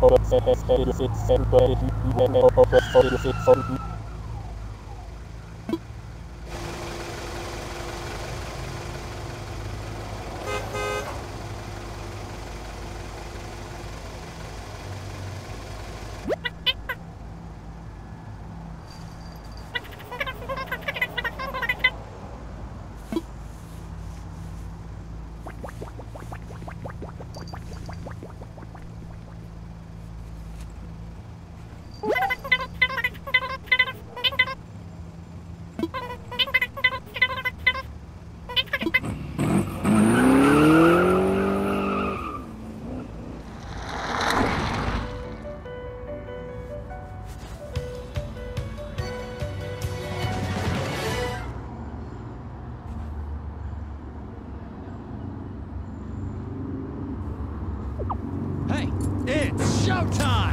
Hola, se, se, se, se, se, se, se, se, se, se, se, se, showtime!